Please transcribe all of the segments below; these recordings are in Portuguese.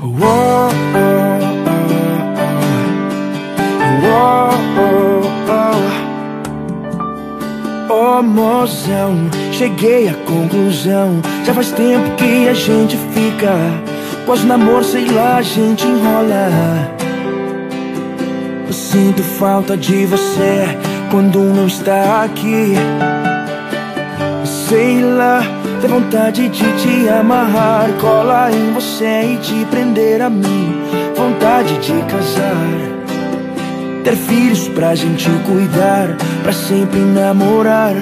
Oh, mozão, cheguei à conclusão Já faz tempo que a gente fica Pós-namoro, sei lá, a gente enrola Eu sinto falta de você Quando não está aqui Sei lá, tem vontade de te amarrar Colar em você e te prender a mim Vontade de casar ter filhos pra gente cuidar, pra sempre namorar.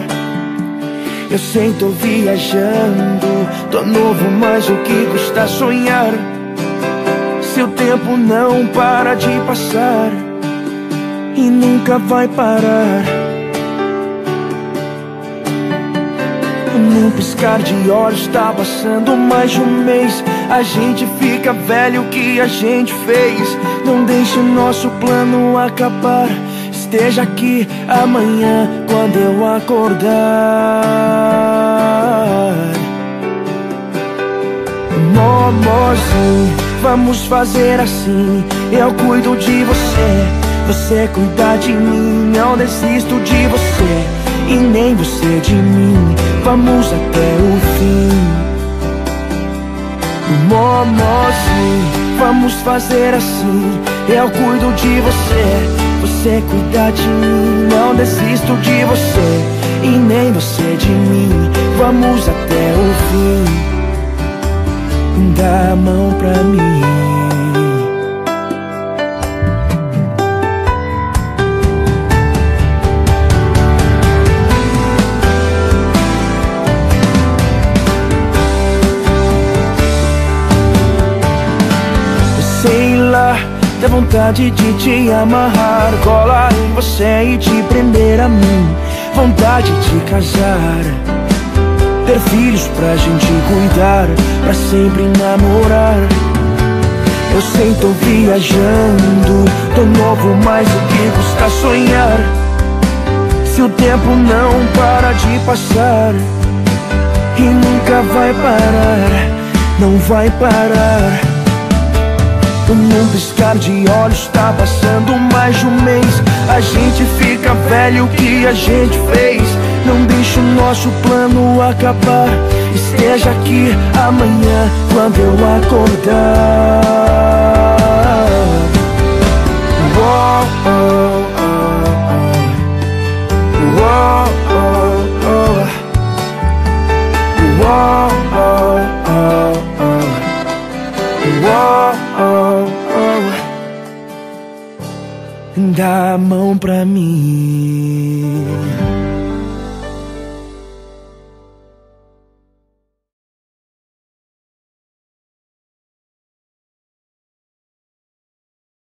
Eu sei, tô viajando, tô novo, mas o que custa sonhar? Seu tempo não para de passar e nunca vai parar. Num piscar de olhos tá passando mais de um mês. A gente fica velho o que a gente fez? Não deixe o nosso plano acabar. Esteja aqui amanhã quando eu acordar. Momozinho, vamos fazer assim. Eu cuido de você Você cuida de mim Não desisto de você e nem você de mim. Vamos até o fim. Momozinho, vamos fazer assim. Eu cuido de você, você cuida de mim. Não desisto de você e nem você de mim. Vamos até o fim. Dá a mão pra mim. Dá vontade de te amarrar. Colar em você e te prender a mim. Vontade de casar. Ter filhos pra gente cuidar. Pra sempre namorar. Eu sei, tô viajando. Tô novo, mas o que custa sonhar? Se o tempo não para de passar E nunca vai parar Não vai parar num piscar de olhos tá passando mais de um mês. A gente fica velho o que a gente fez? Não deixa o nosso plano acabar. Esteja aqui amanhã quando eu acordar Dá a mão pra mim